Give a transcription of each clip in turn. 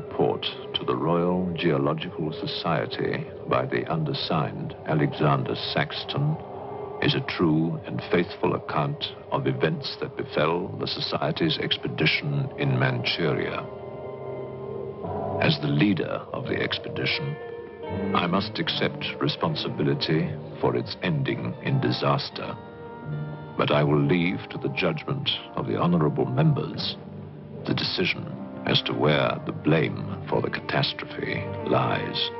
Report to the Royal Geological Society by the undersigned Alexander Saxton is a true and faithful account of events that befell the Society's expedition in Manchuria. As the leader of the expedition, I must accept responsibility for its ending in disaster. But I will leave to the judgment of the honorable members the decision as to where the blame for the catastrophe lies.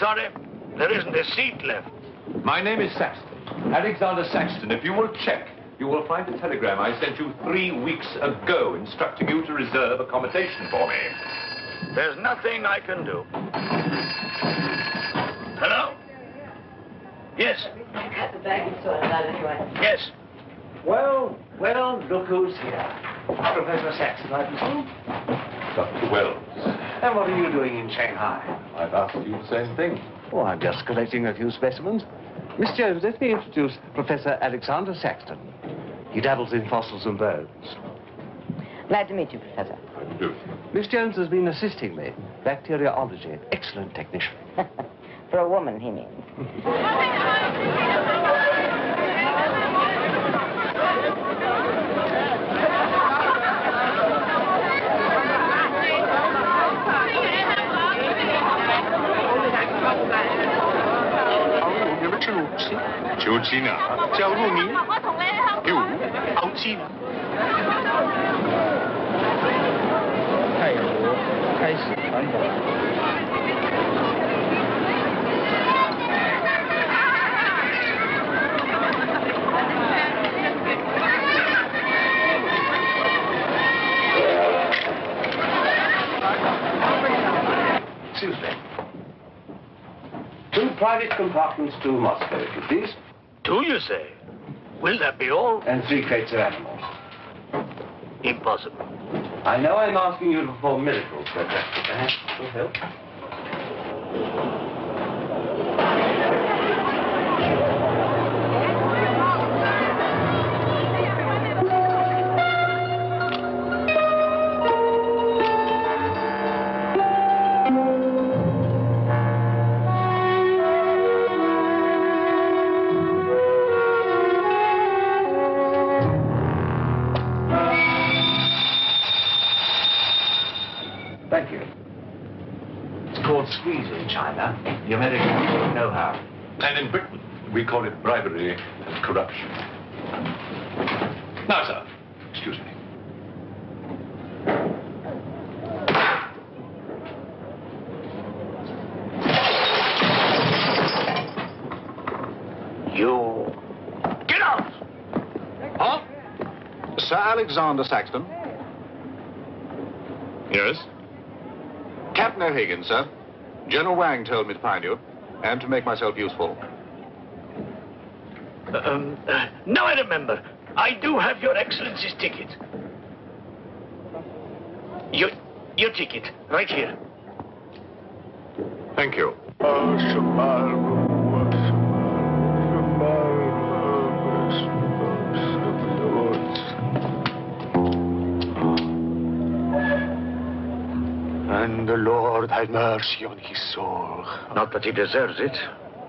Sorry, there isn't a seat left. My name is Saxton. Alexander Saxton. If you will check, you will find a telegram I sent you three weeks ago instructing you to reserve accommodation for me. There's nothing I can do. Hello? Yes, At the baggage sorted out anyway. yes. Well, well, look who's here. Professor Saxton, I presume. Dr. Wells, And what are you doing in Shanghai? I've asked you the same thing. Oh, I'm just collecting a few specimens. Miss Jones, let me introduce Professor Alexander Saxton. He dabbles in fossils and bones. Glad to meet you, Professor. How do you do? Miss Jones has been assisting me. Bacteriology. Excellent technician. For a woman, he means. Excuse me. Two private compartments to Moscow, if you please. Do you say? Will that be all? And three crates of animals. Impossible. I know I'm asking you to perform miracles, but perhaps will help. We call it bribery and corruption. Now, sir, excuse me. You. Get out! Huh? Sir Alexander Saxton. Yes? Captain O'Higgins, sir. General Wang told me to find you, and to make myself useful. Um, uh, now I remember. I do have your Excellency's ticket. Your, your ticket, right here. Thank you. And the Lord have mercy on his soul. Not that he deserves it,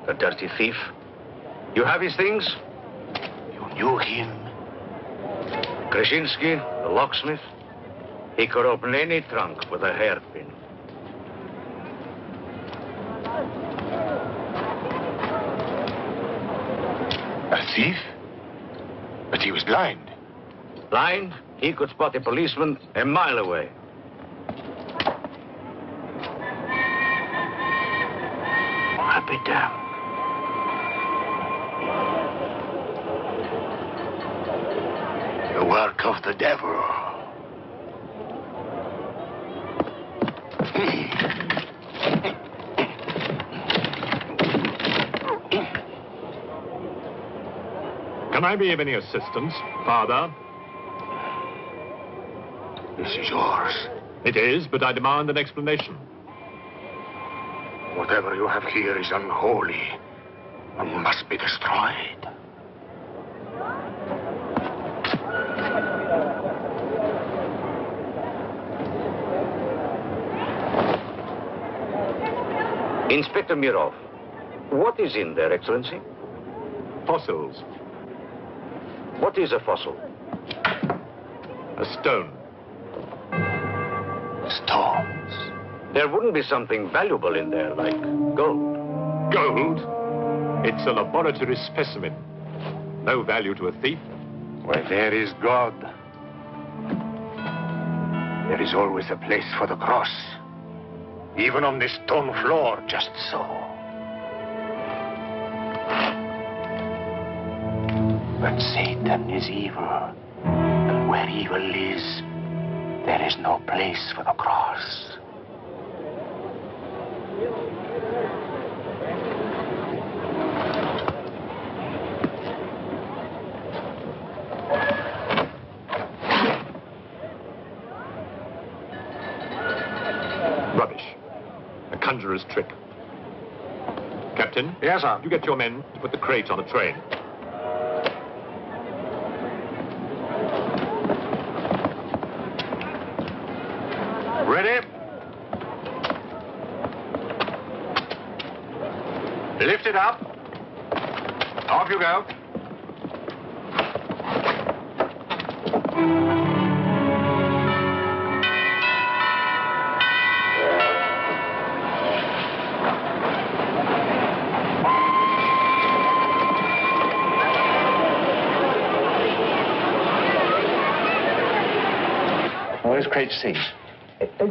the dirty thief. You have his things? You knew him. Krasinski, the locksmith. He could open any trunk with a hairpin. A thief? But he was blind. Blind, he could spot a policeman a mile away. I'll be damned. The work of the devil. Can I be of any assistance, Father? This is yours. It is, but I demand an explanation. Whatever you have here is unholy and must be destroyed. Inspector Mirov, what is in there, Excellency? Fossils. What is a fossil? A stone. Stones. There wouldn't be something valuable in there, like gold. Gold? It's a laboratory specimen. No value to a thief. Where there is God, there is always a place for the cross. Even on this stone floor, just so. But Satan is evil. And where evil is, there is no place for the cross. Rubbish. A conjurer's trick. Captain? Yes, sir. You get your men to put the crates on a train.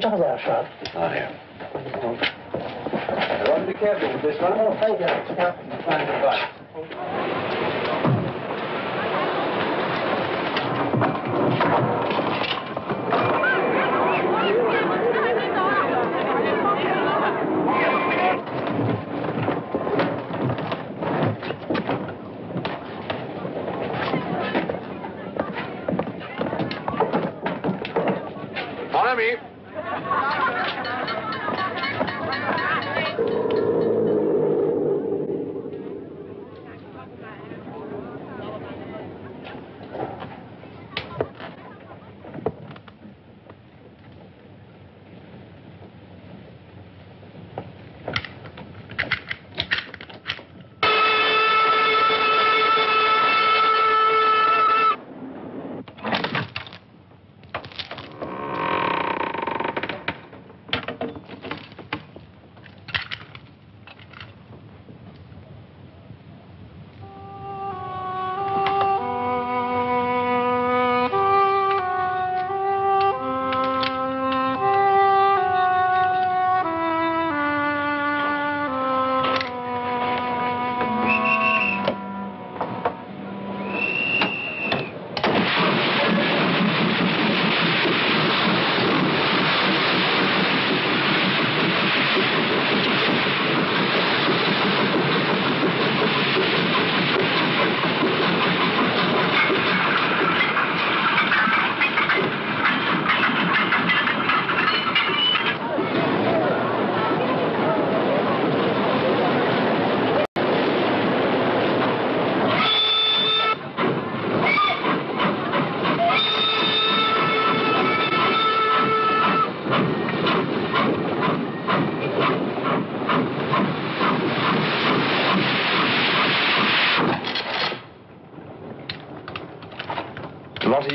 Just there, sir. Not here. Be careful with this one. Oh, thank you. Follow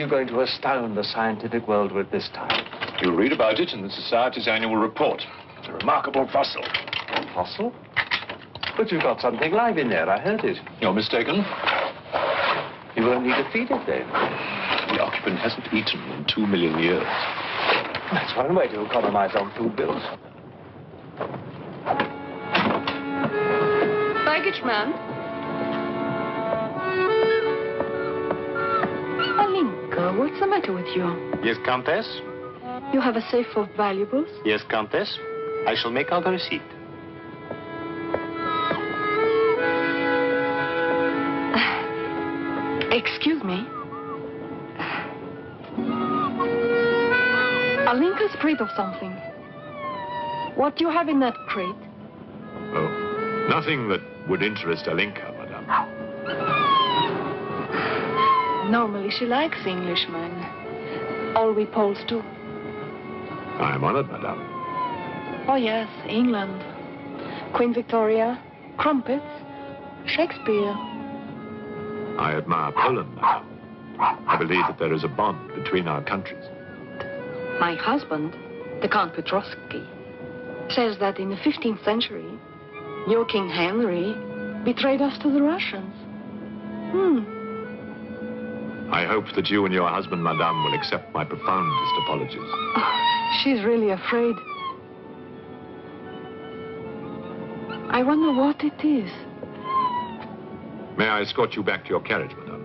you going to astound the scientific world with this time? You'll read about it in the Society's annual report. It's a remarkable fossil. Fossil? But you've got something live in there. I heard it. You're mistaken. You won't need to feed it then. The occupant hasn't eaten in two million years. That's one way to economize on food bills. Baggage man. Alinka, what's the matter with you? Yes, Countess? You have a safe of valuables? Yes, Countess. I shall make out a receipt. Excuse me. Alinka's afraid of something. What do you have in that crate? Oh, nothing that would interest Alinka, Normally she likes Englishmen. All we Poles do. I am honored, madame. Oh, yes, England. Queen Victoria, crumpets, Shakespeare. I admire Poland, madame. I believe that there is a bond between our countries. My husband, the Count Petrovsky, says that in the 15th century, your King Henry betrayed us to the Russians. Hmm. I hope that you and your husband, madame, will accept my profoundest apologies. Oh, she's really afraid. I wonder what it is. May I escort you back to your carriage, madame?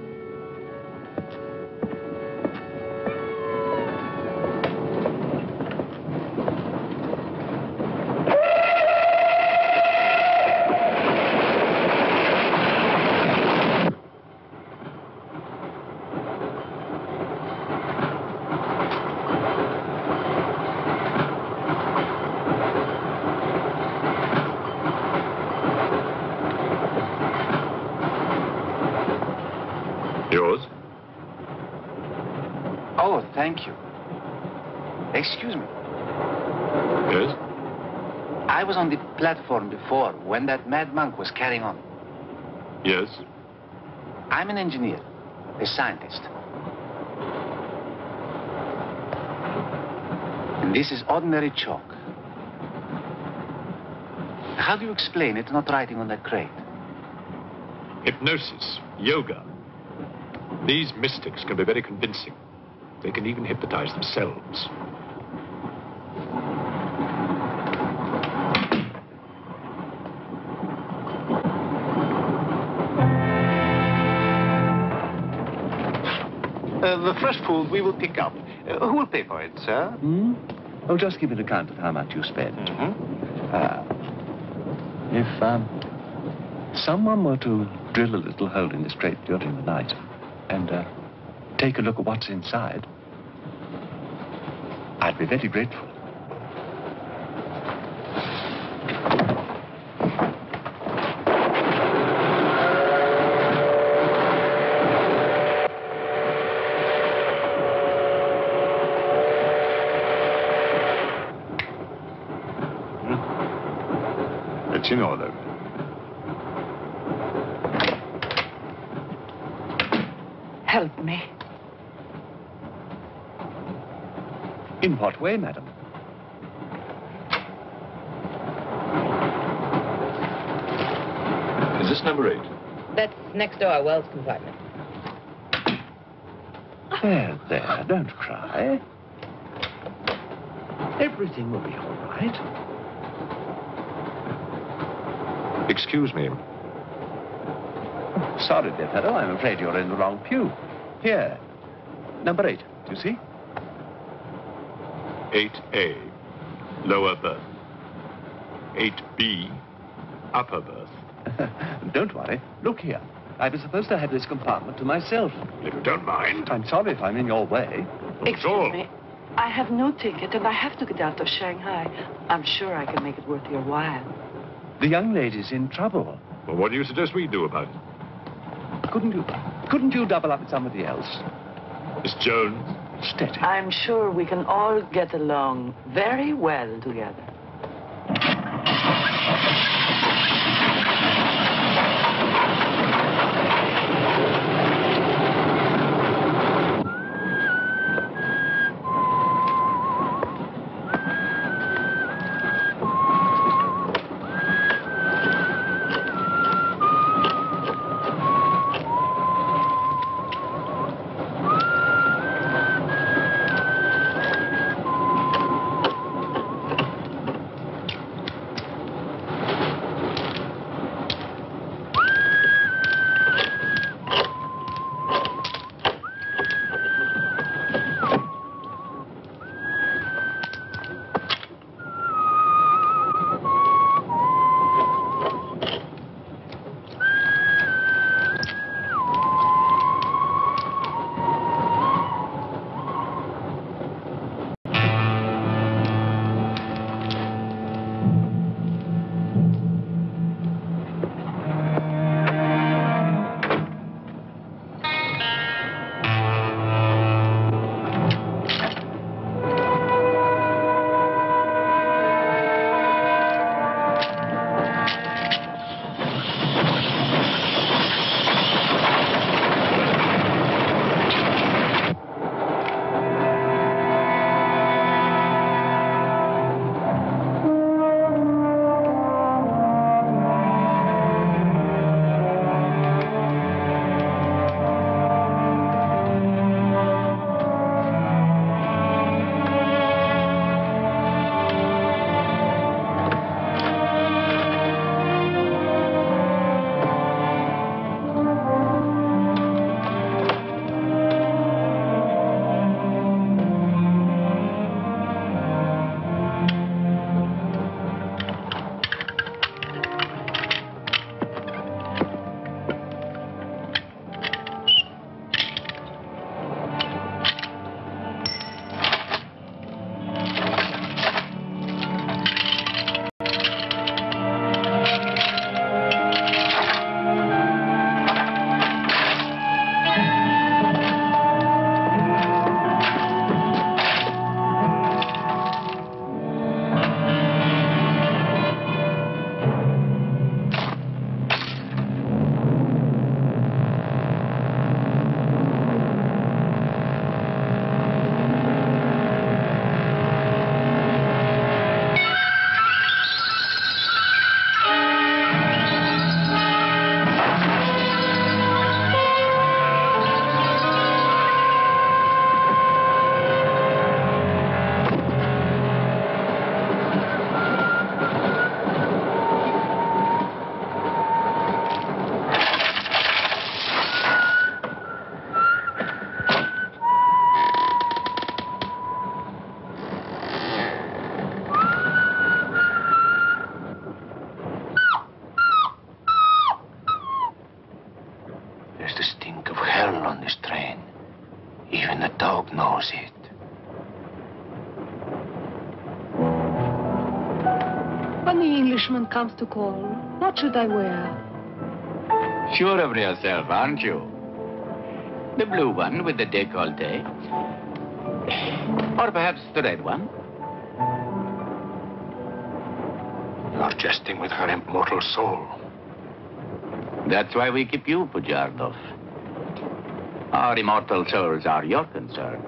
Yours? Oh, thank you. Excuse me. Yes? I was on the platform before when that mad monk was carrying on. Yes? I'm an engineer, a scientist. And this is ordinary chalk. How do you explain it not writing on that crate? Hypnosis, yoga. These mystics can be very convincing. They can even hypnotize themselves. The fresh food we will pick up. Uh, who will pay for it, sir? Hmm? Oh, just give an account of how much you spend. Mm-hmm. Uh, if um, someone were to drill a little hole in this crate during the night and uh, take a look at what's inside, I'd be very grateful. It's in order. Help me. In what way, madam? Is this number eight? That's next door, our Wells compartment. There, there, don't cry. Everything will be all right. Excuse me. Sorry, dear fellow, I'm afraid you're in the wrong pew. Here, number eight, do you see? 8A, lower berth. 8B, upper berth. Don't worry. Look here. I was supposed to have this compartment to myself. If you don't mind. I'm sorry if I'm in your way. Not at all. Excuse me. I have no ticket and I have to get out of Shanghai. I'm sure I can make it worth your while. The young lady's in trouble. Well, what do you suggest we do about it? Couldn't you, couldn't you double up with somebody else? Miss Jones? Steady. I'm sure we can all get along very well together. What should I wear? Sure of yourself, aren't you? The blue one with the decollete. Or perhaps the red one. You're jesting with her immortal soul. That's why we keep you, Pujardov. Our immortal souls are your concern.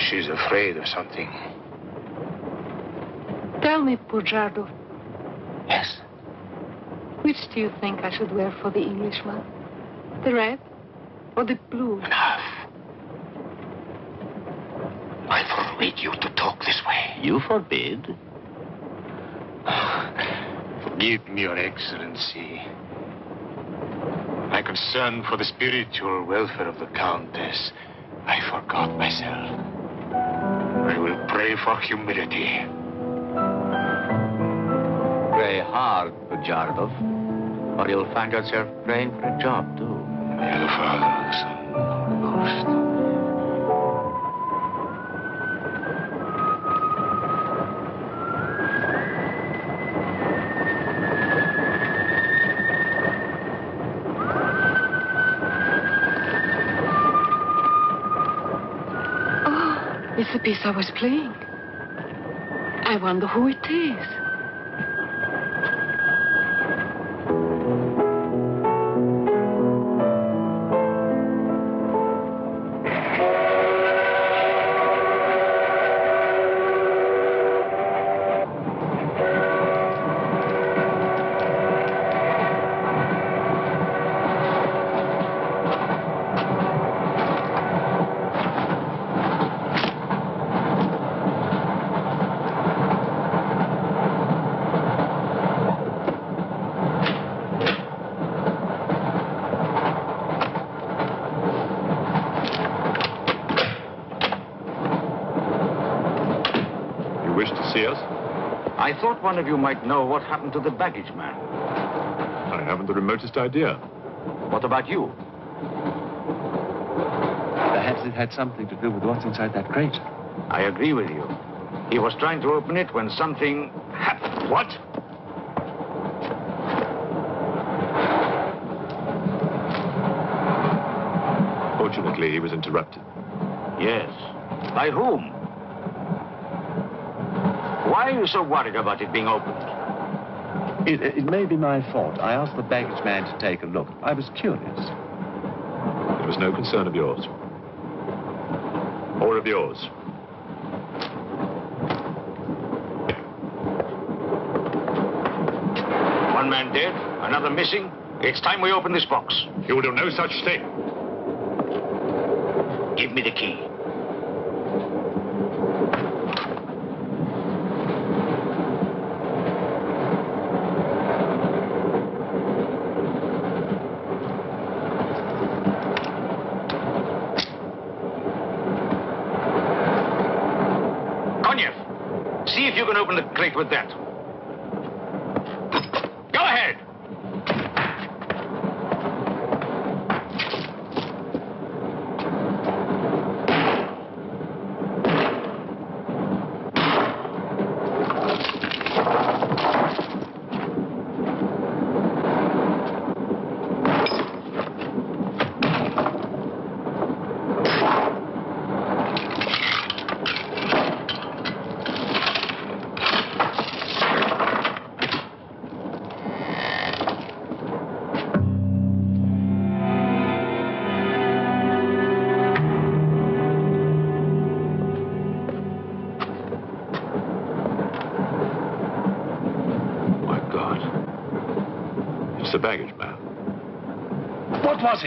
She's afraid of something. Tell me, Pujardov, Yes. which do you think I should wear for the Englishman? The red or the blue? Enough. I forbid you to talk this way. You forbid? Forgive me, Your Excellency. My concern for the spiritual welfare of the Countess, I forgot myself. I will pray for humility. Pray hard, Pujardov, or you'll find yourself praying for a job, too. In the name of the Father, Son, Holy Ghost. Oh, it's the piece I was playing. I wonder who it is. Wish to see us? I thought one of you might know what happened to the baggage man. I haven't the remotest idea. What about you? Perhaps it had something to do with what's inside that crate. I agree with you. He was trying to open it when something happened. What? Fortunately, he was interrupted. Yes. By whom? Why are you so worried about it being opened? It, it may be my fault. I asked the baggage man to take a look. I was curious. It was no concern of yours. Or of yours. One man dead, another missing. It's time we open this box. You will do no such thing. Give me the key. Konyev, see if you can open the crate with that.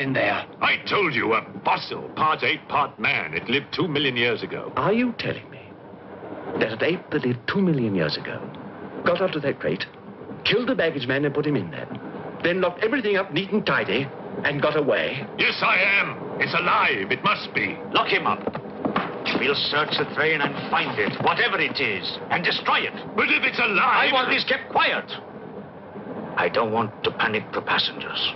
In there? I told you, a fossil, part ape, part man. It lived two million years ago. Are you telling me that an ape that lived two million years ago got onto that crate, killed the baggage man and put him in there, then locked everything up neat and tidy and got away? Yes, I am. It's alive. It must be. Lock him up. We'll search the train and find it, whatever it is, and destroy it. But if it's alive... I want this kept quiet. I don't want to panic the passengers.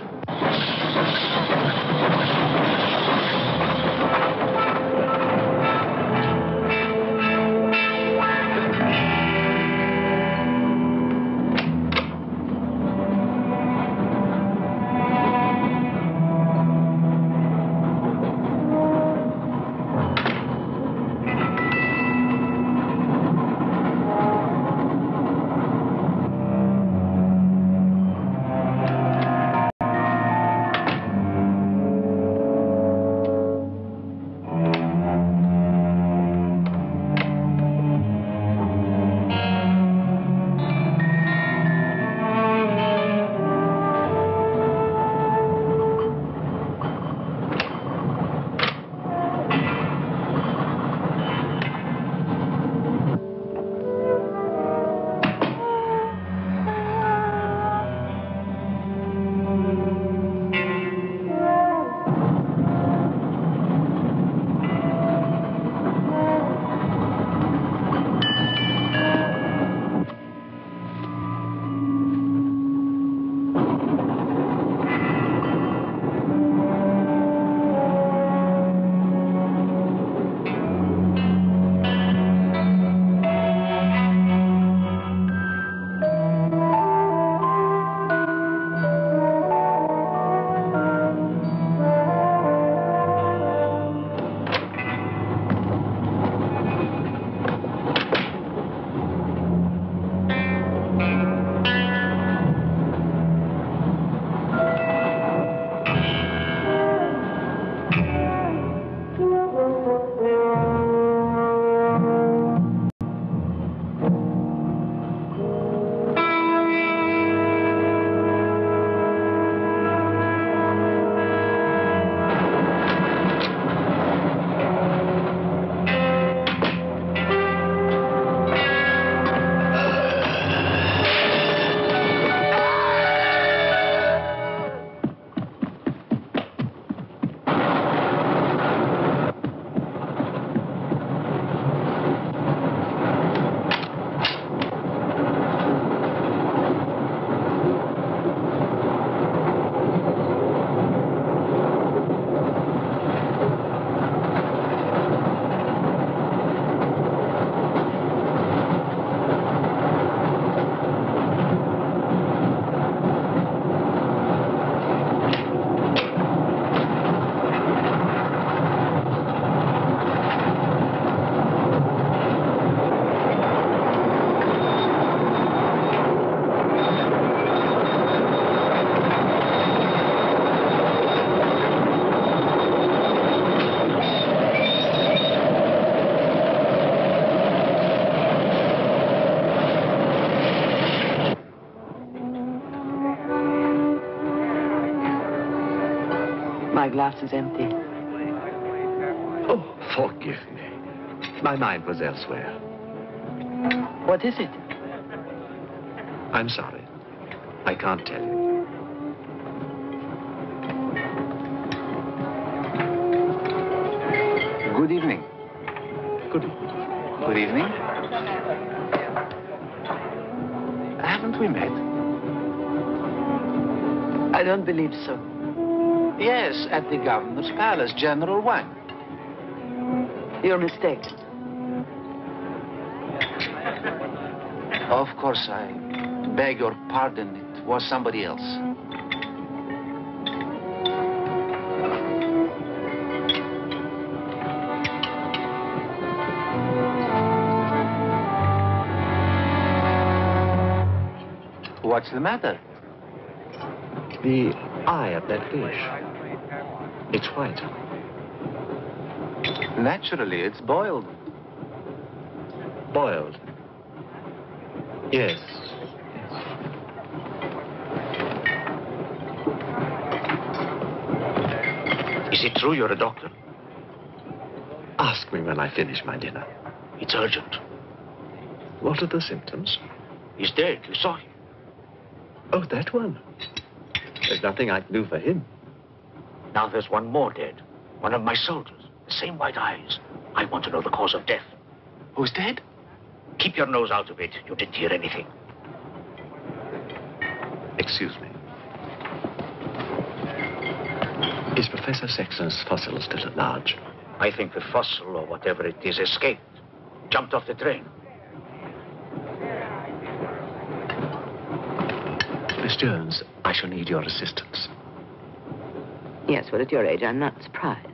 Glass is empty. Oh, forgive me. My mind was elsewhere. What is it? I'm sorry. I can't tell you. Good evening. Good evening. Good evening. Haven't we met? I don't believe so. Yes, at the governor's palace, General Wang. You're mistaken. Of course, I beg your pardon. It was somebody else. What's the matter? The eye of that fish. It's white. Naturally, it's boiled. Boiled. Yes. Is it true you're a doctor? Ask me when I finish my dinner. It's urgent. What are the symptoms? He's dead. You saw him. Oh, that one. There's nothing I can do for him. Now there's one more dead. One of my soldiers. The same white eyes. I want to know the cause of death. Who's dead? Keep your nose out of it. You didn't hear anything. Excuse me. Is Professor Saxton's fossil still at large? I think the fossil or whatever it is escaped. Jumped off the train. Miss Jones, I shall need your assistance. Yes, well, at your age, I'm not surprised.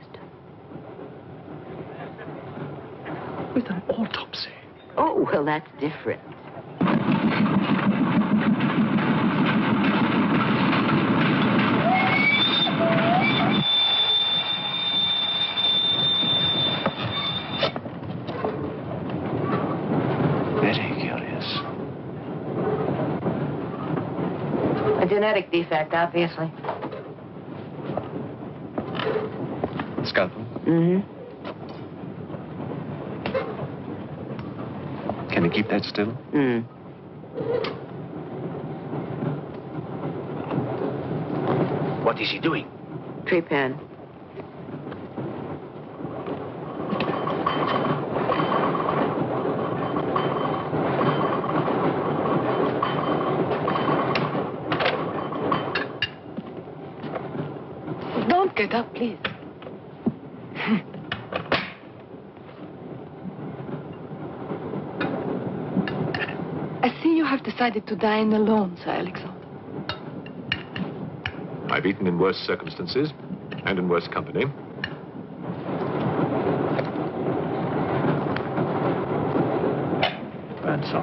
With an autopsy. Oh, well, that's different. Very curious. A genetic defect, obviously. Mm-hmm. Can you keep that still? Mm. What is he doing? Trepan. Don't get up, please. I see you have decided to dine alone, Sir Alexander. I've eaten in worse circumstances and in worse company. And so.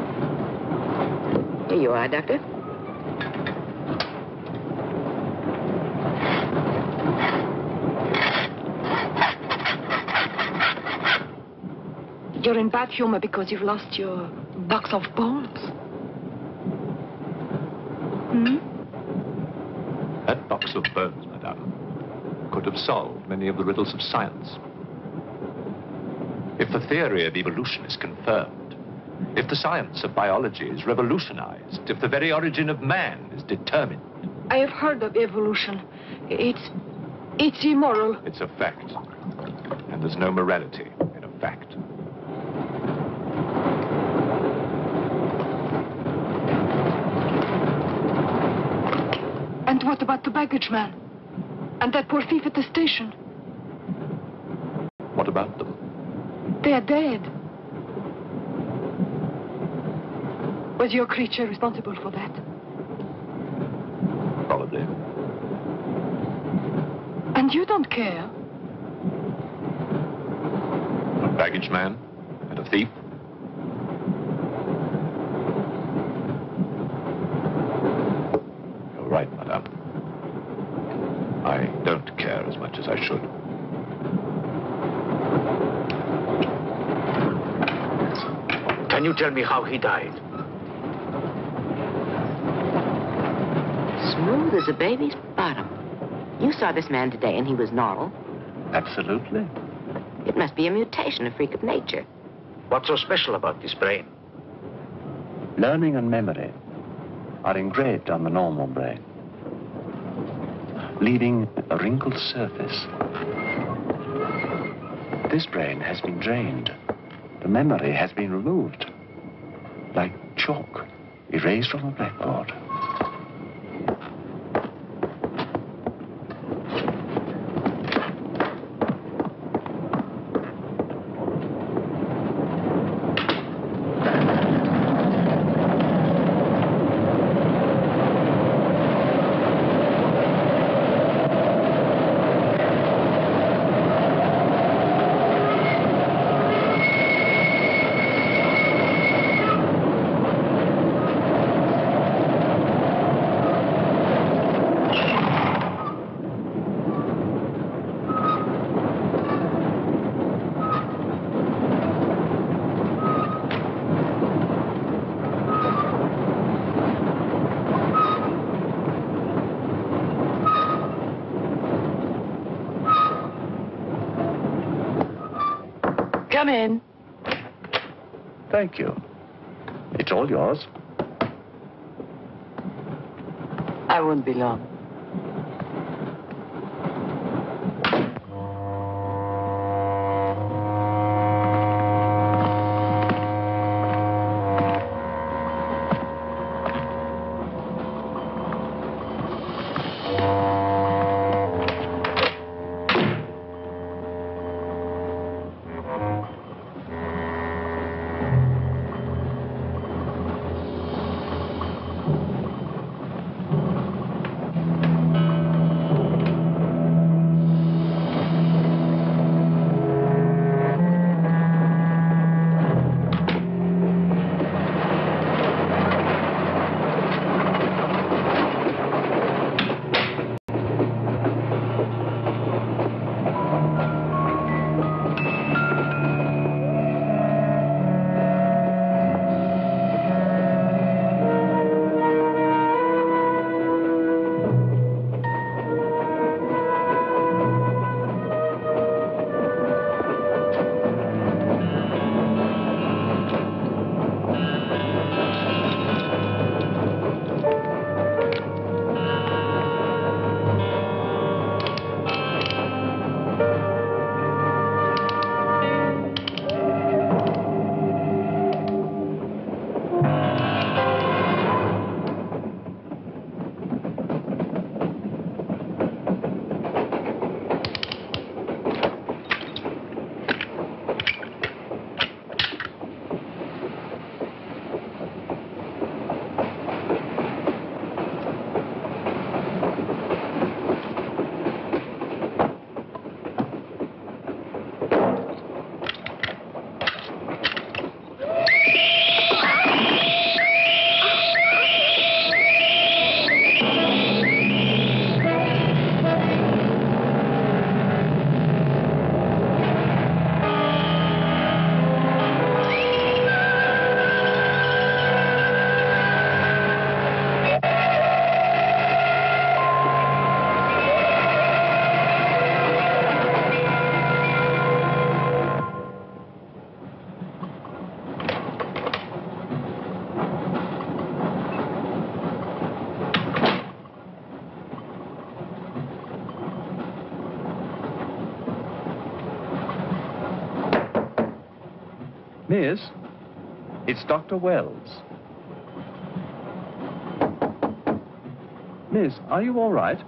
Here you are, Doctor. You're in bad humor because you've lost your box of bones. Hmm? Of bones, madame, could have solved many of the riddles of science. If the theory of evolution is confirmed, if the science of biology is revolutionized, if the very origin of man is determined, I have heard of evolution. It's. it's immoral. it's a fact. And there's no morality in a fact. And what about the baggage man? And that poor thief at the station? What about them? They are dead. Was your creature responsible for that? Probably. And you don't care? A baggage man and a thief. You're right, madame. I don't care as much as I should. Can you tell me how he died? Smooth as a baby's bottom. You saw this man today and he was normal. Absolutely. It must be a mutation, a freak of nature. What's so special about this brain? Learning and memory are engraved on the normal brain, leaving a wrinkled surface. This brain has been drained. The memory has been removed, like chalk erased from a blackboard. Come in. Thank you. It's all yours. I won't be long. Miss, it's Dr. Wells. Miss, are you all right?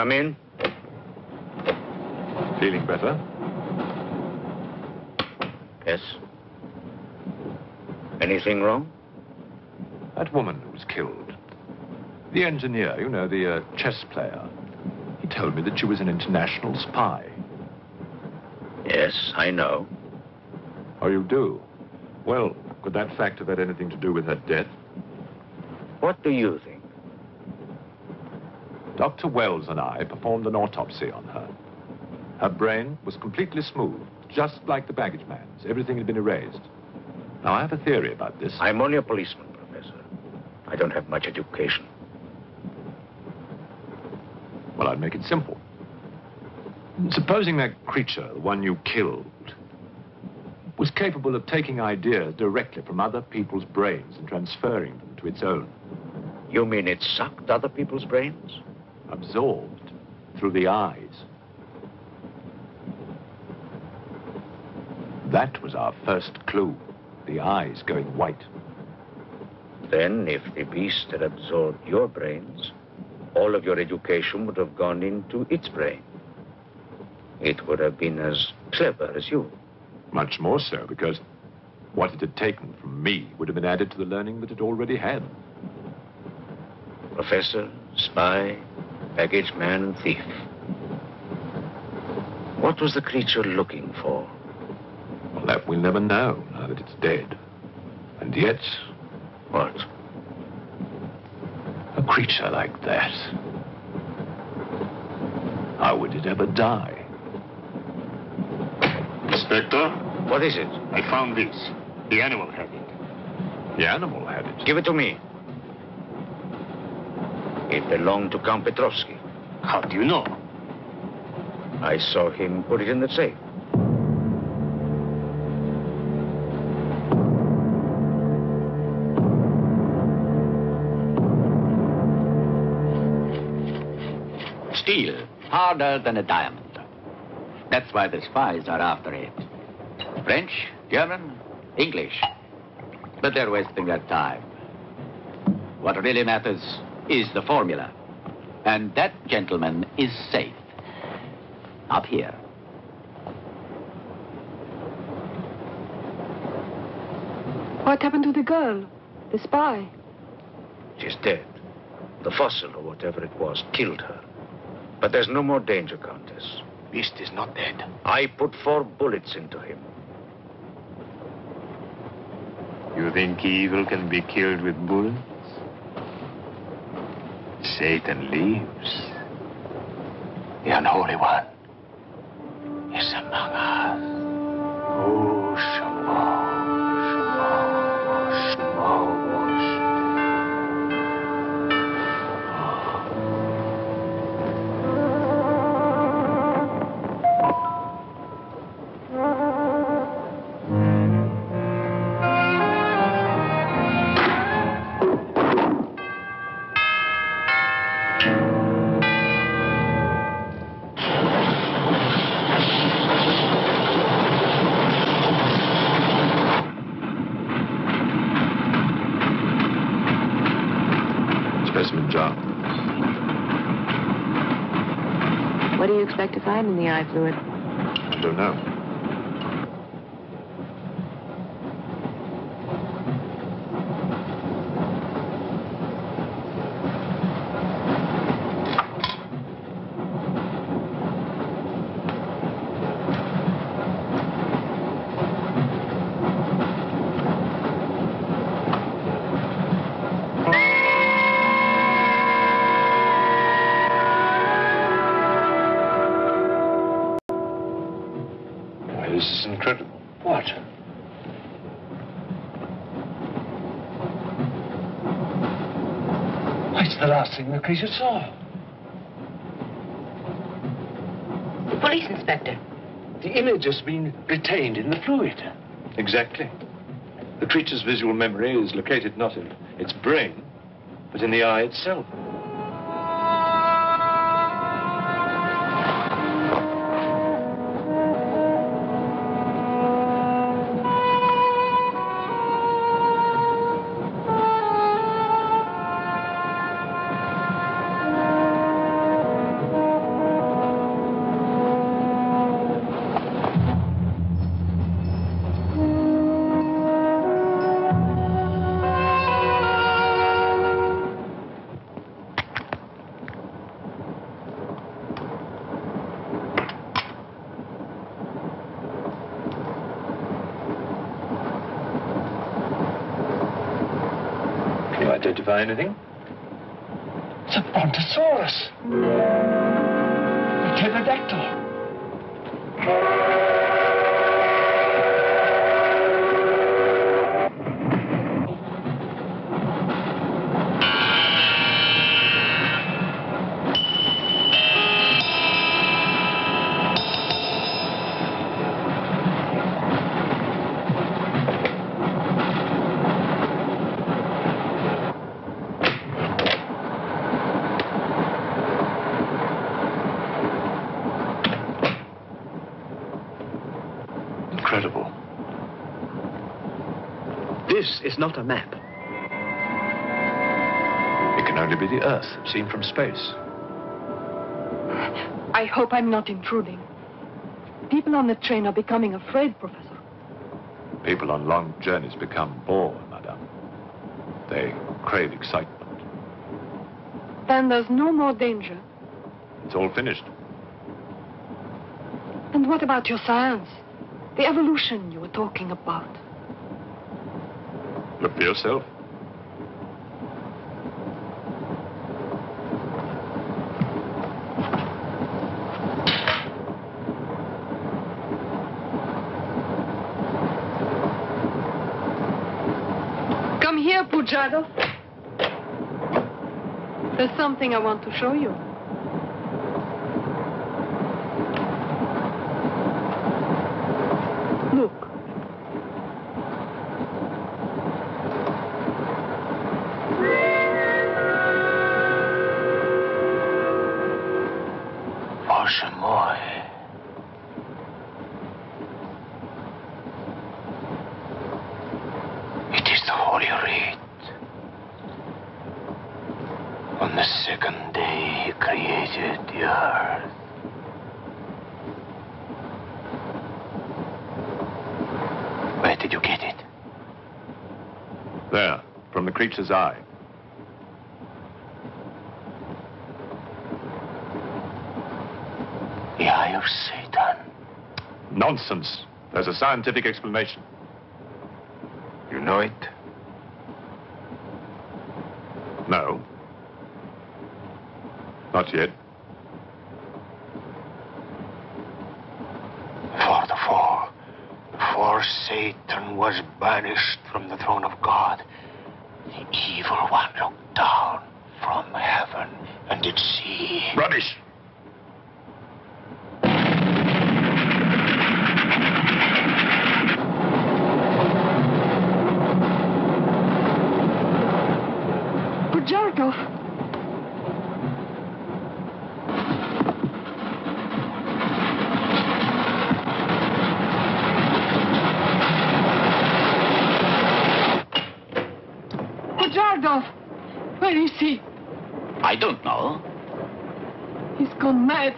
Come in. Feeling better? Yes. Anything wrong? That woman who was killed. The engineer, you know, the uh, chess player. He told me that she was an international spy. Yes, I know. Oh, you do? Well, could that fact have had anything to do with her death? What do you think? Dr. Wells and I performed an autopsy on her. Her brain was completely smooth, just like the baggage man's. Everything had been erased. Now, I have a theory about this. I'm only a policeman, Professor. I don't have much education. Well, I'd make it simple. Supposing that creature, the one you killed, was capable of taking ideas directly from other people's brains and transferring them to its own. You mean it sucked other people's brains? Absorbed through the eyes. That was our first clue. The eyes going white. Then, if the beast had absorbed your brains, all of your education would have gone into its brain. It would have been as clever as you. Much more so, because what it had taken from me would have been added to the learning that it already had. Professor, spy, baggage man, and thief. What was the creature looking for? Well, that we'll never know, now that it's dead. And yet... What? A creature like that. How would it ever die? Inspector? What is it? I found this. The animal had it. The animal had it? Give it to me. It belonged to Count Petrovsky. How do you know? I saw him put it in the safe. Steel, harder than a diamond. That's why the spies are after it. French, German, English. But they're wasting their time. What really matters is the formula. And that gentleman is safe. Up here. What happened to the girl? The spy? She's dead. The fossil, or whatever it was, killed her. But there's no more danger, Countess. Beast is not dead. I put four bullets into him. You think evil can be killed with bullets? Satan lives. The unholy one is among us. The eye fluid? I don't know. It's the last thing the saw. The police inspector. The image has been retained in the fluid. Exactly. The creature's visual memory is located not in its brain, but in the eye itself. This is not a map. It can only be the Earth, seen from space. I hope I'm not intruding. People on the train are becoming afraid, Professor. People on long journeys become bored, madame. They crave excitement. Then there's no more danger. It's all finished. And what about your science? The evolution you were talking about. Look for yourself. Come here, Pujado. There's something I want to show you. Look. Bosche moi. It is the Holy Rite. On the second day, he created the earth. Where did you get it? There, the eye. The Eye of Satan. Nonsense. There's a scientific explanation. You know it? No. Not yet. For the fall, before Satan was banished from the throne of God, the evil one looked down from heaven and did see. Rubbish! Pujardov. Pujardov. Where is he? I don't know. He's gone mad.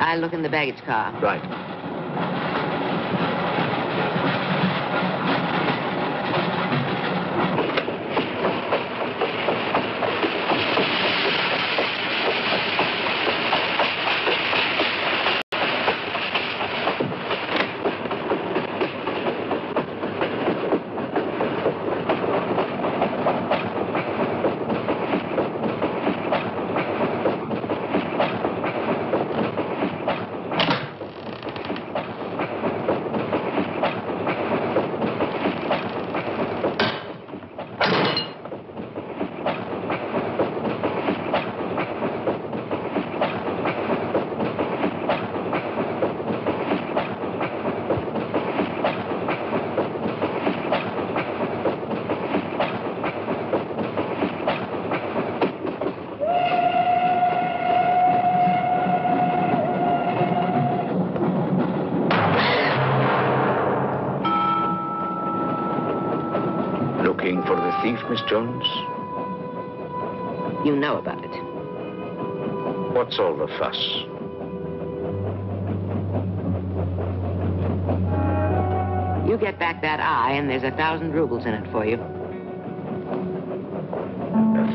I'll look in the baggage car. Right. Looking for the thief, Miss Jones? You know about it. What's all the fuss? You get back that eye, and there's a thousand rubles in it for you. A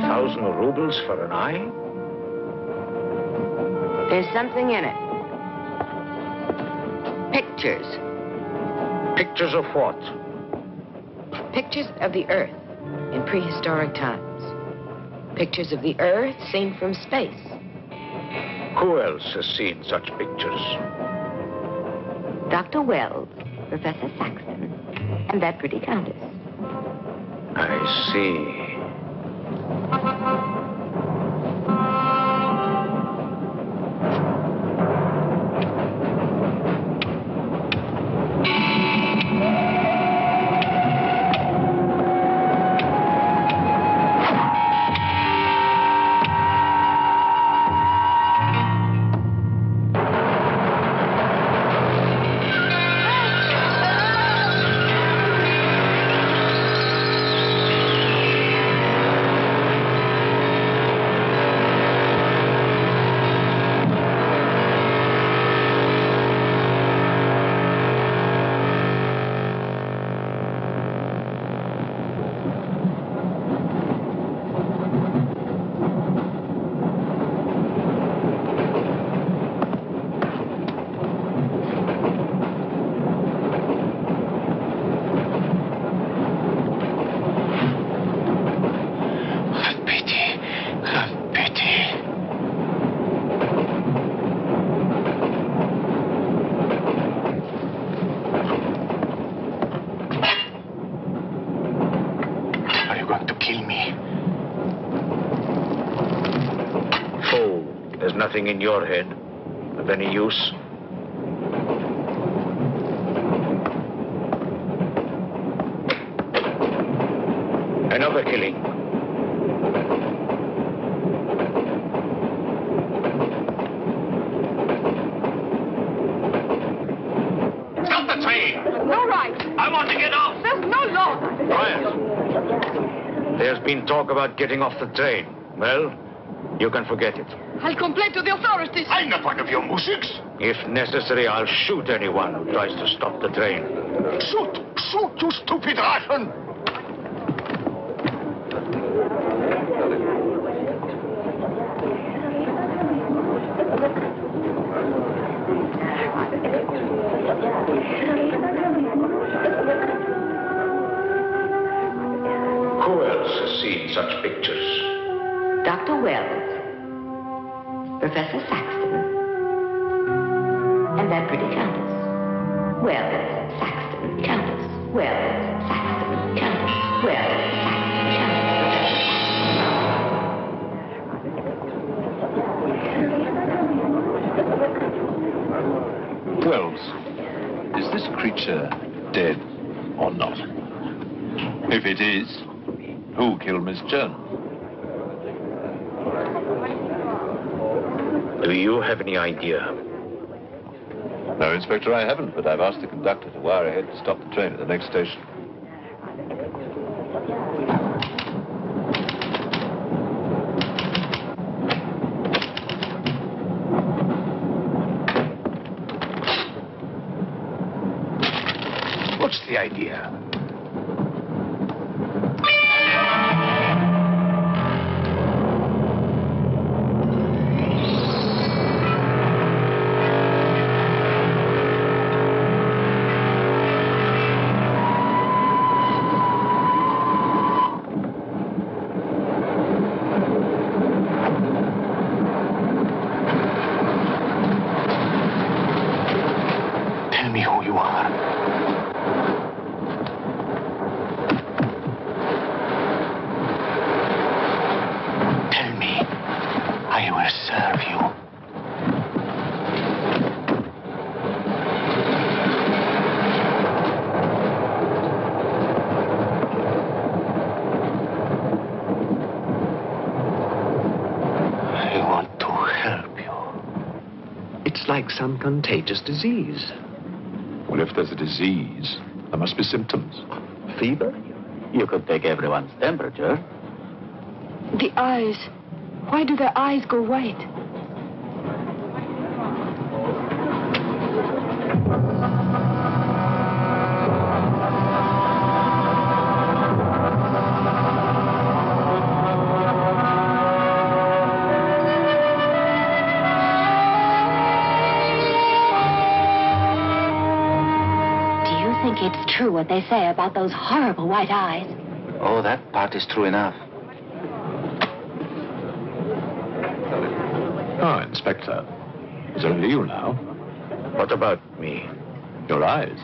thousand rubles for an eye? There's something in it. Pictures. Pictures of what? Pictures of the Earth in prehistoric times. Pictures of the Earth seen from space. Who else has seen such pictures? Dr. Wells, Professor Saxton, and that pretty countess. I see. There's nothing in your head of any use. Another killing. Stop the train! No right. I want to get off! There's no law. Quiet. There's been talk about getting off the train. Well, you can forget it. I'll complain to the authorities. I'm not one of your muzhiks. If necessary, I'll shoot anyone who tries to stop the train. Shoot! Shoot, you stupid Russian! Who else has seen such pictures? Dr. Wells, Professor Saxton, and that pretty countess. Well, Saxton, countess. Well, Saxton, countess. Well, Saxton, countess. Wells, is this creature dead or not? If it is, who killed Miss Jones? Do you have any idea? No, Inspector, I haven't, but I've asked the conductor to wire ahead to stop the train at the next station. What's the idea? Some contagious disease. Well, if there's a disease, there must be symptoms. Fever? You could take everyone's temperature. The eyes. Why do their eyes go white? True what they say about those horrible white eyes. Oh, that part is true enough. Ah, Inspector. It's only you now. What about me? Your eyes.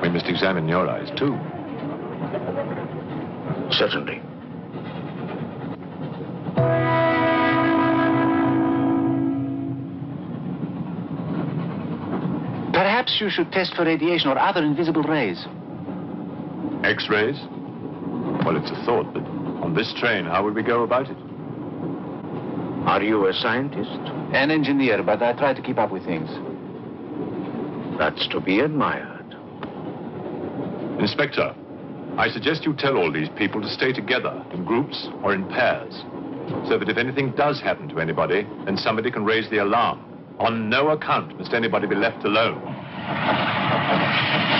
We must examine your eyes, too. Certainly. You should test for radiation or other invisible rays. X-rays? Well, it's a thought, but on this train, how would we go about it? Are you a scientist? An engineer, but I try to keep up with things. That's to be admired. Inspector, I suggest you tell all these people to stay together, in groups or in pairs, so that if anything does happen to anybody, then somebody can raise the alarm. On no account must anybody be left alone. Thank you.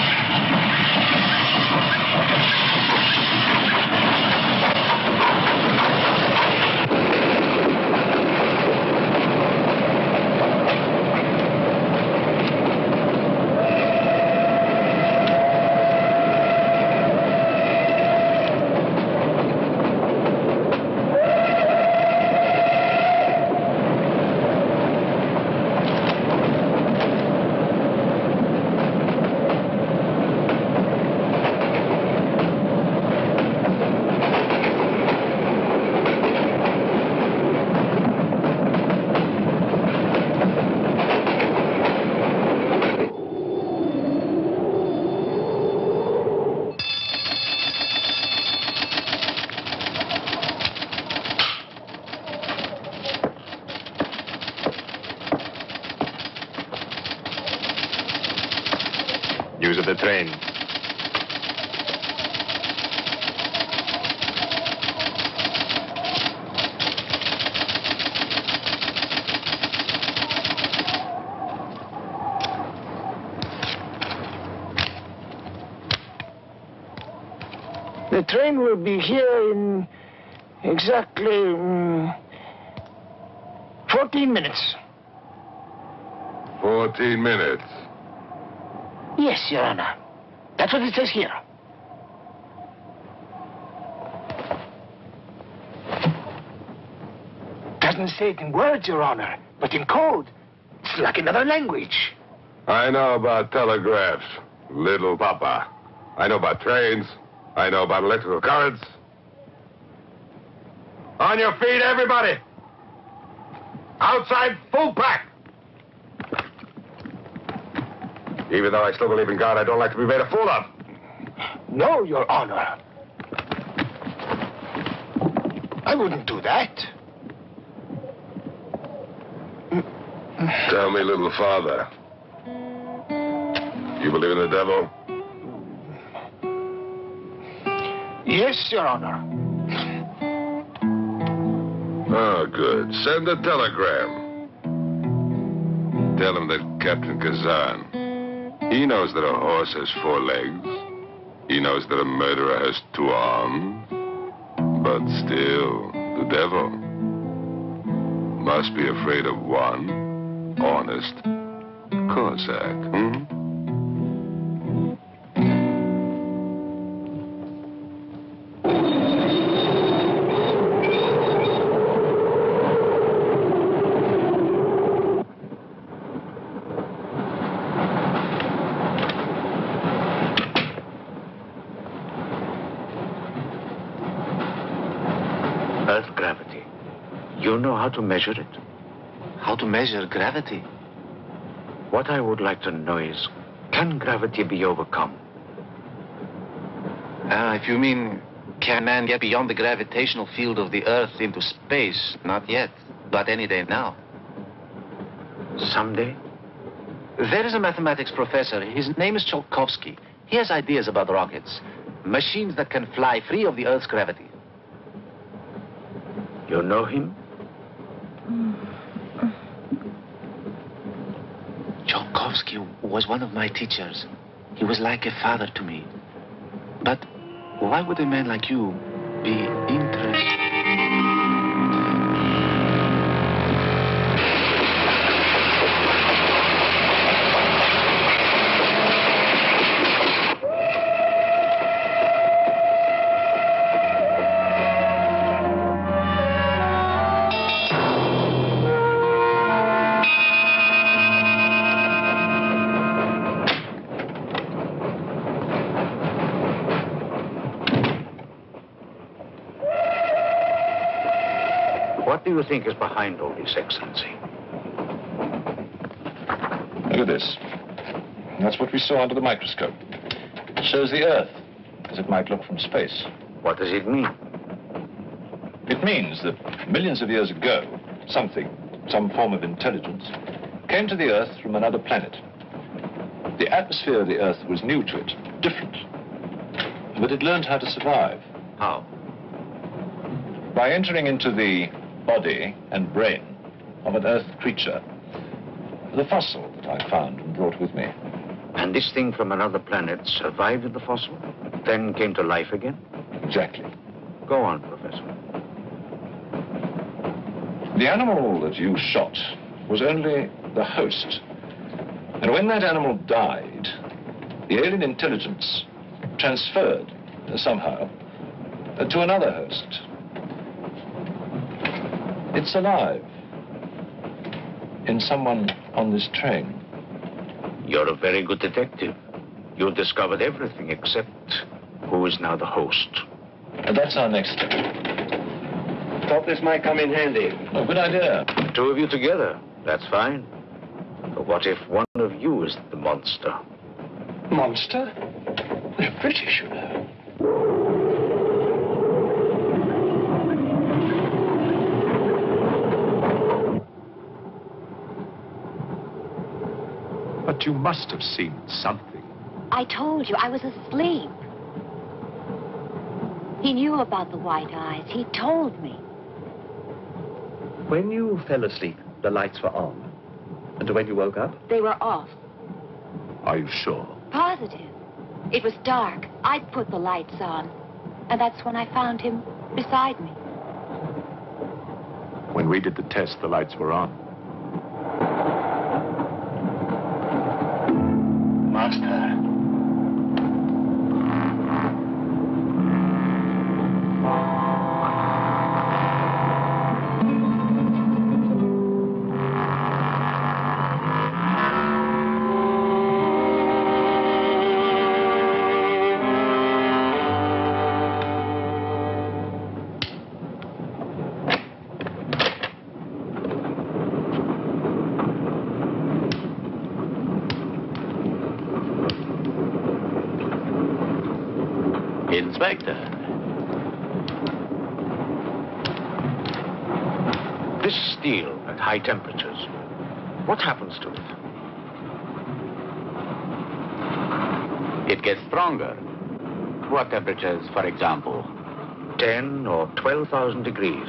The train will be here in exactly mm, 14 minutes. 14 minutes. Yes, Your Honor. That's what it says here. Doesn't say it in words, Your Honor, but in code. It's like another language. I know about telegraphs, little papa. I know about trains. I know about electrical currents. On your feet, everybody. Outside, full pack. Even though I still believe in God, I don't like to be made a fool of. No, Your Honor. I wouldn't do that. Tell me, little father. You believe in the devil? Yes, Your Honor. Oh, good. Send a telegram. Tell him that Captain Kazan, he knows that a horse has four legs. He knows that a murderer has two arms. But still, the devil must be afraid of one honest Cossack. Hmm? To measure it? How to measure gravity? What I would like to know is, can gravity be overcome? Ah, if you mean, can man get beyond the gravitational field of the Earth into space? Not yet, but any day now. Someday? There is a mathematics professor. His name is Tsiolkovsky. He has ideas about rockets. Machines that can fly free of the Earth's gravity. You know him? Tsiolkovsky was one of my teachers. He was like a father to me. But why would a man like you be interested? Do you think is behind all this, Excellency? Look at this. That's what we saw under the microscope. It shows the Earth as it might look from space. What does it mean? It means that millions of years ago, something, some form of intelligence, came to the Earth from another planet. The atmosphere of the Earth was new to it, different. But it learned how to survive. How? By entering into the body and brain of an Earth creature. The fossil that I found and brought with me. And this thing from another planet survived the fossil, then came to life again? Exactly. Go on, Professor. The animal that you shot was only the host. And when that animal died, the alien intelligence transferred somehow to another host. It's alive in someone on this train. You're a very good detective. You discovered everything except who is now the host. And that's our next step. Thought this might come in handy. Oh, good idea. Two of you together. That's fine. But what if one of you is the monster? Monster? They're British, you know. But you must have seen something. I told you I was asleep. He knew about the white eyes. He told me. When you fell asleep, the lights were on. And when you woke up? They were off. Are you sure? Positive. It was dark. I'd put the lights on. And that's when I found him beside me. When we did the test, the lights were on. Podcast. Master. Inspector. This steel at high temperatures, what happens to it? It gets stronger. What temperatures, for example? 10 or 12,000 degrees.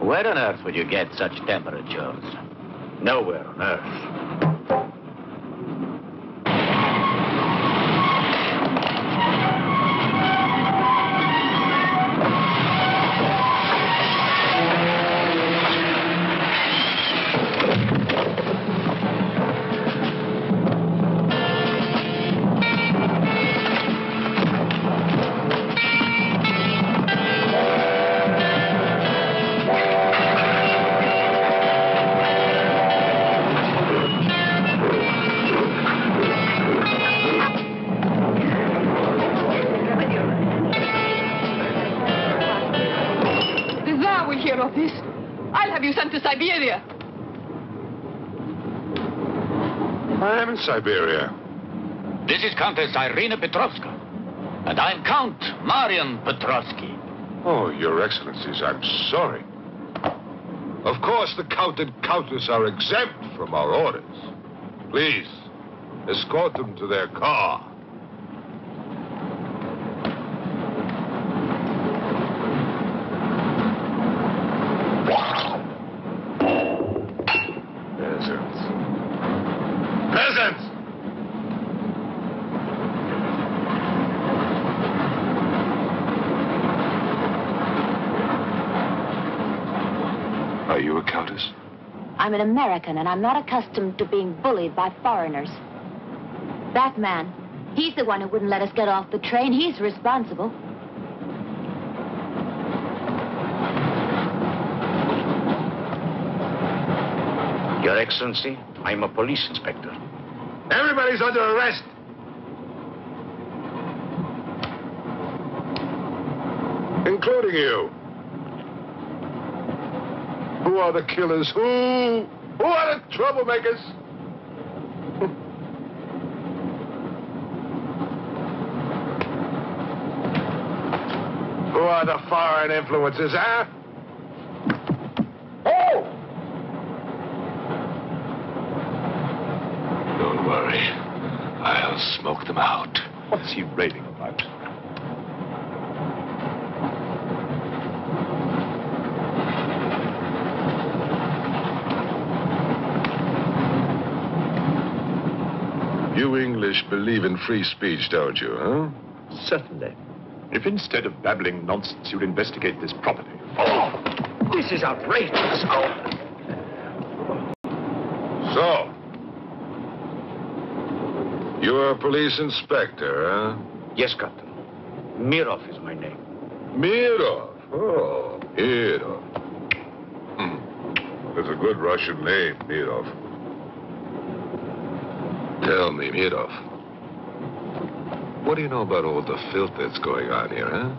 Where on earth would you get such temperatures? Nowhere on earth. Is Irina Petrovska. And I'm Count Marian Petrovsky. Oh, Your Excellencies, I'm sorry. Of course, the Count and Countess are exempt from our orders. Please, escort them to their car. Peasants. Peasants! Are you a countess? I'm an American, and I'm not accustomed to being bullied by foreigners. That man, he's the one who wouldn't let us get off the train. He's responsible. Your Excellency, I'm a police inspector. Everybody's under arrest. Including you. Who are the killers? Who? Who are the troublemakers? Who are the foreign influences, huh? Oh! Don't worry. I'll smoke them out. What's he raving about? You English believe in free speech, don't you, huh? Certainly. If instead of babbling nonsense, you'd investigate this property. Oh, this is outrageous. Oh. So, you're a police inspector, huh? Yes, Captain. Mirov is my name. Mirov. Oh, Mirov. Hmm. That's a good Russian name, Mirov. Tell me, Mirov. What do you know about all the filth that's going on here, huh?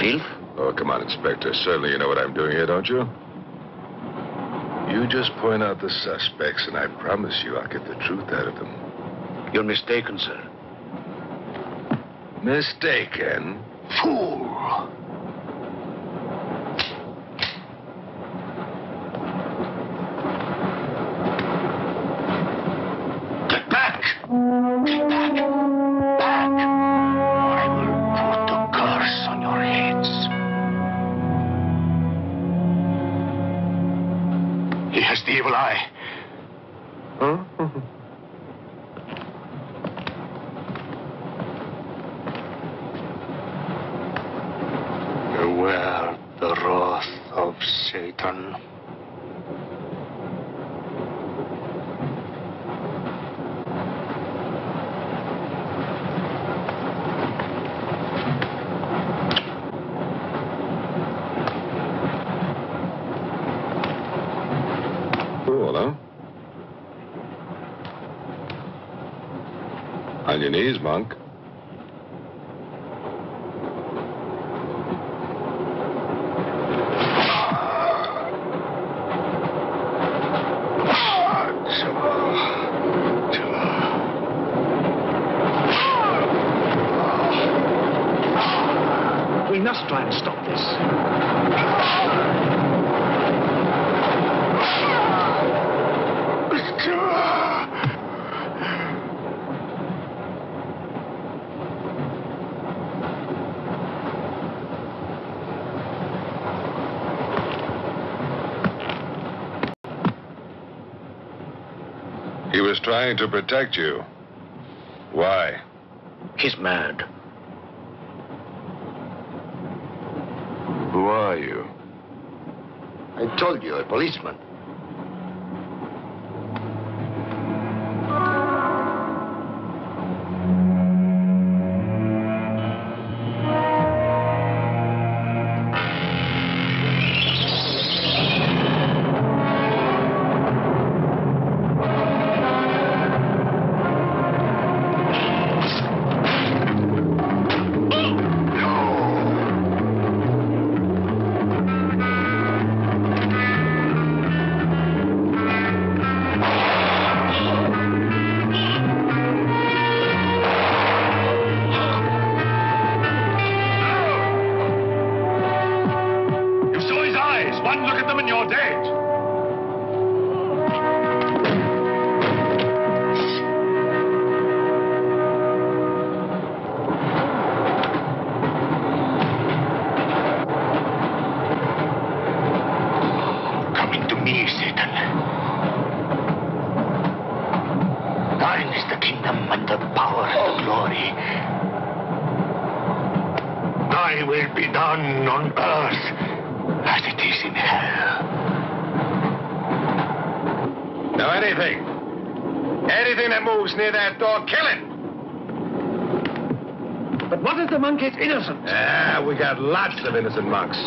Filth? Oh, come on, Inspector. Certainly you know what I'm doing here, don't you? You just point out the suspects, and I promise you I'll get the truth out of them. You're mistaken, sir. Mistaken? Fool! Monk. We must try and stop this. Was trying to protect you. Why? He's mad. Who are you? I told you, a policeman. Lots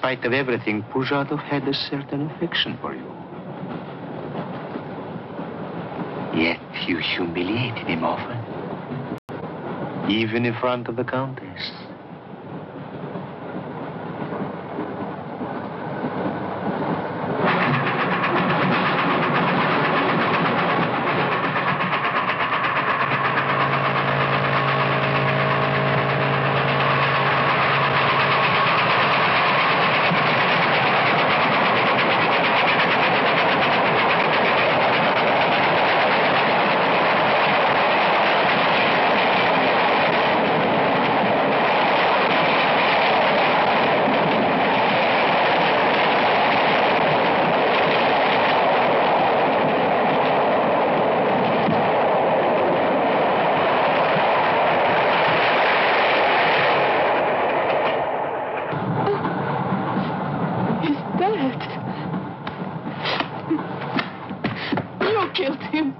spite of everything, Pujardov had a certain affection for you. Yet you humiliated him often. Even in front of the Countess. He's dead. You killed him.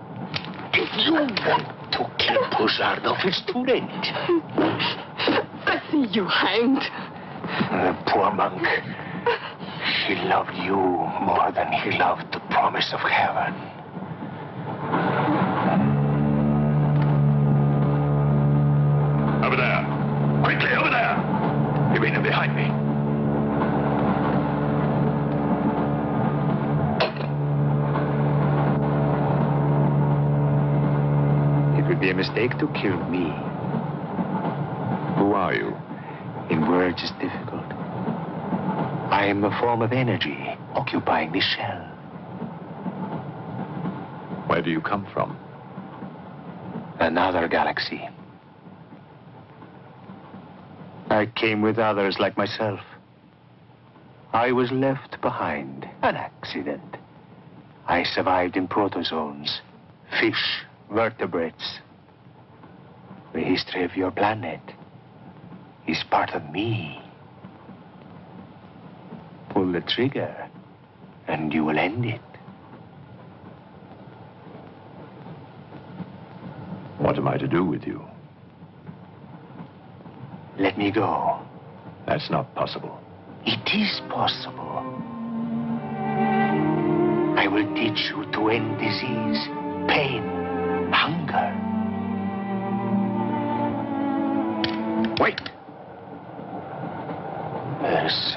If you want to kill Pujardov, it's too late. I see you hanged. The poor monk. He loved you more than he loved the promise of heaven. Be a mistake to kill me. Who are you? In words, it's difficult. I am a form of energy occupying this shell. Where do you come from? Another galaxy. I came with others like myself. I was left behind. An accident. I survived in protozoans, fish, vertebrates. The history of your planet is part of me. Pull the trigger, and you will end it. What am I to do with you? Let me go. That's not possible. It is possible. I will teach you to end disease, pain, hunger. Wait. There's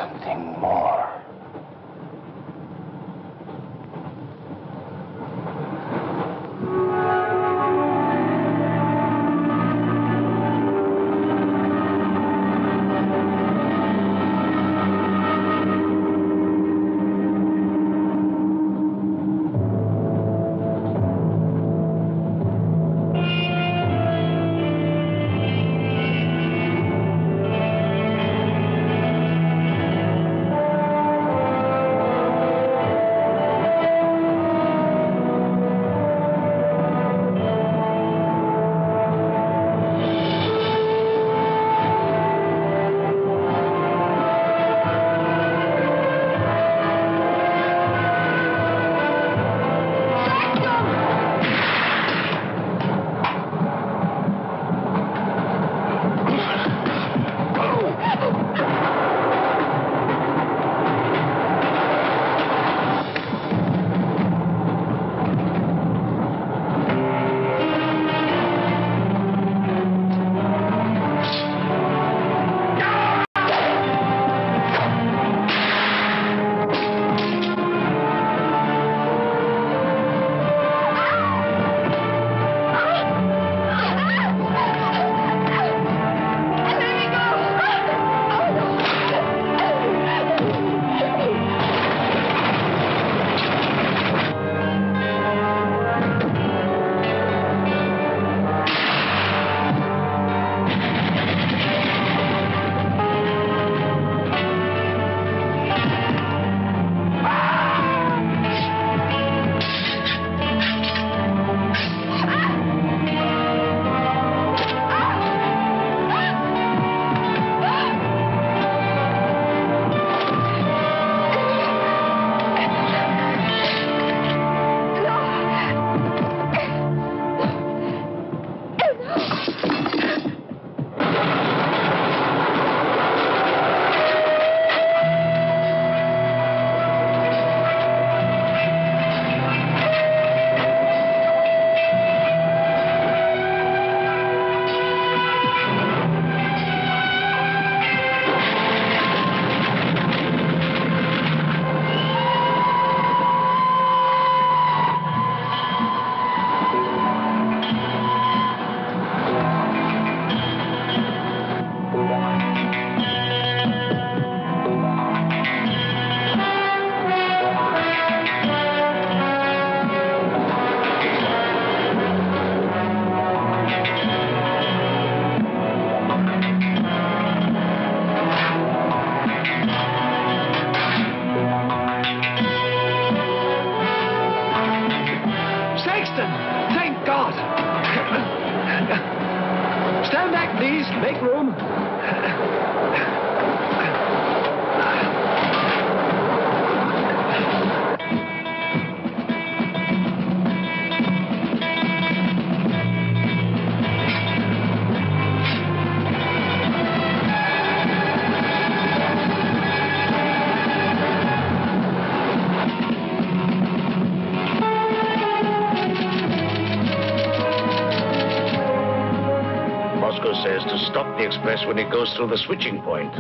express when it goes through the switching point.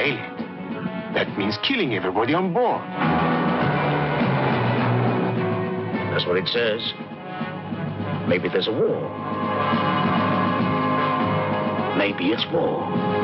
It. That means killing everybody on board. That's what it says. Maybe there's a war. Maybe it's war.